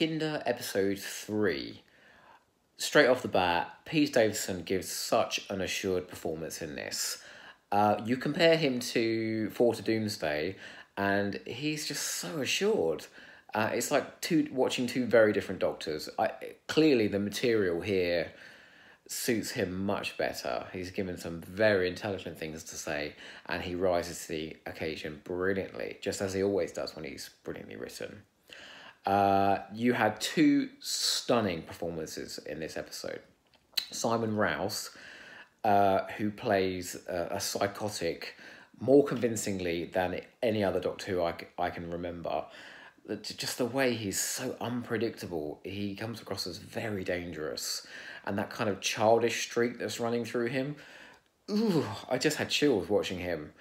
Kinda episode three. Straight off the bat, Peter Davison gives such an assured performance in this. Uh, you compare him to Four to Doomsday, and he's just so assured. Uh, it's like two watching two very different doctors. I clearly the material here suits him much better. He's given some very intelligent things to say, and he rises to the occasion brilliantly, just as he always does when he's brilliantly written. Uh, you had two stunning performances in this episode. Simon Rouse, uh, who plays a, a psychotic more convincingly than any other Doctor Who I, I can remember. Just the way he's so unpredictable, he comes across as very dangerous and that kind of childish streak that's running through him. Ooh, I just had chills watching him.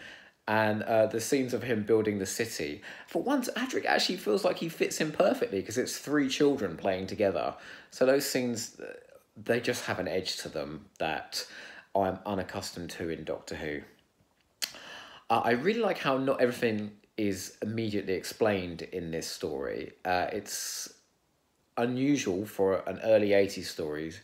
And uh, the scenes of him building the city. For once, Adric actually feels like he fits in perfectly because it's three children playing together. So those scenes, uh, they just have an edge to them that I'm unaccustomed to in Doctor Who. Uh, I really like how not everything is immediately explained in this story. Uh, it's unusual for an early 80s stories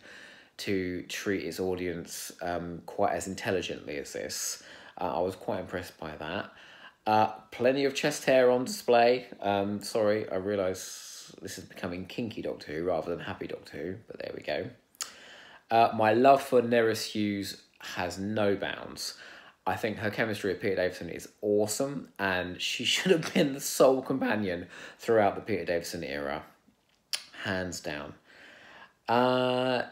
to treat its audience um, quite as intelligently as this. Uh, I was quite impressed by that. Uh, plenty of chest hair on display. Um, sorry, I realise this is becoming kinky Doctor Who rather than happy Doctor Who, but there we go. Uh, my love for Nerys Hughes has no bounds. I think her chemistry with Peter Davison is awesome, and she should have been the sole companion throughout the Peter Davison era, hands down. Uh,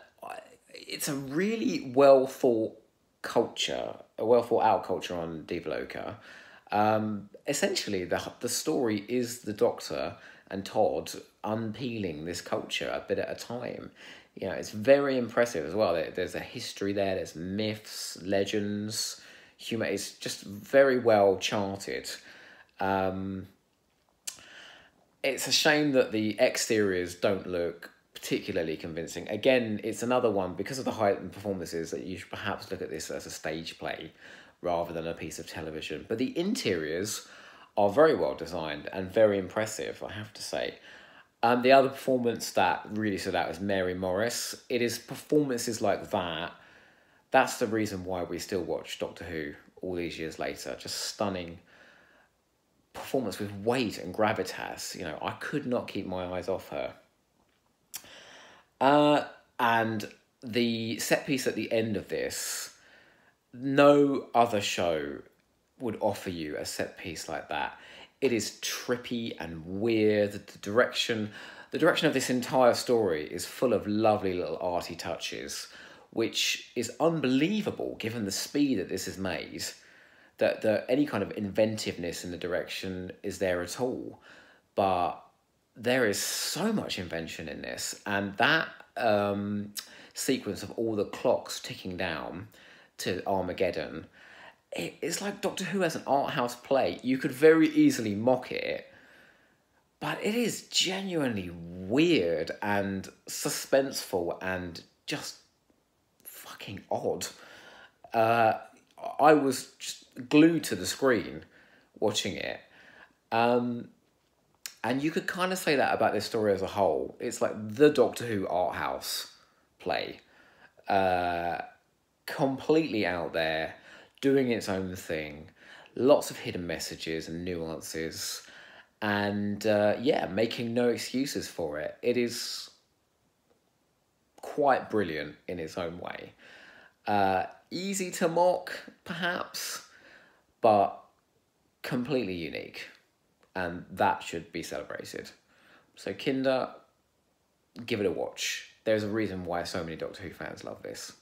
it's a really well thought culture, a well thought out culture on Deva Loka. Um, essentially, the the story is the Doctor and Todd unpeeling this culture a bit at a time. You know, it's very impressive as well. There's a history there. There's myths, legends, humor. It's just very well charted. Um, it's a shame that the exteriors don't look particularly convincing. Again, it's another one because of the heightened performances that you should perhaps look at this as a stage play rather than a piece of television. But the interiors are very well designed and very impressive, I have to say. Um, the other performance that really stood out is Mary Morris. It is performances like that. That's the reason why we still watch Doctor Who all these years later. Just stunning performance with weight and gravitas. You know, I could not keep my eyes off her. Uh, and the set piece at the end of this, no other show would offer you a set piece like that. It is trippy and weird. The direction, the direction of this entire story is full of lovely little arty touches, which is unbelievable given the speed that this is made. That that any kind of inventiveness in the direction is there at all, but there is so much invention in this, and that um, sequence of all the clocks ticking down to Armageddon, it, it's like Doctor Who as an art house play. You could very easily mock it, but it is genuinely weird and suspenseful and just fucking odd. Uh, I was just glued to the screen watching it. Um, and you could kind of say that about this story as a whole. It's like the Doctor Who art house play. Uh, completely out there, doing its own thing. Lots of hidden messages and nuances. And uh, yeah, making no excuses for it. It is quite brilliant in its own way. Uh, easy to mock, perhaps, but completely unique and that should be celebrated. So, Kinda, give it a watch. There's a reason why so many Doctor Who fans love this.